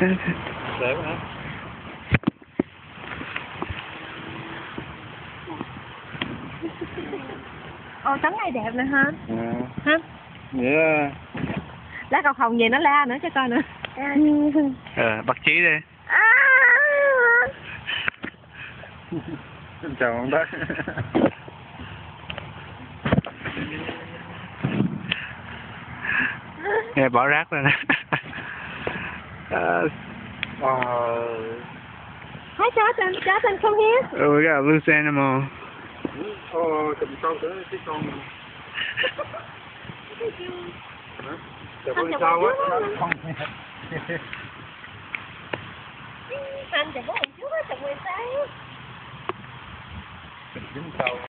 Đẹp hả? Ô tấm này đẹp nè ha À, ha nghĩa lá cầu hồng về nó la nữa cho coi nữa Ờ, bắt chí đi. à. chào ông đất. Nghe bỏ rác rồi nè. Wow. Hi Jonathan, Jonathan come here. oh, we got a loose animal. Ồ, cầm con tới cái con. Chào con sao á? Anh chào bố một chút á, chào buổi sáng. Dính sao?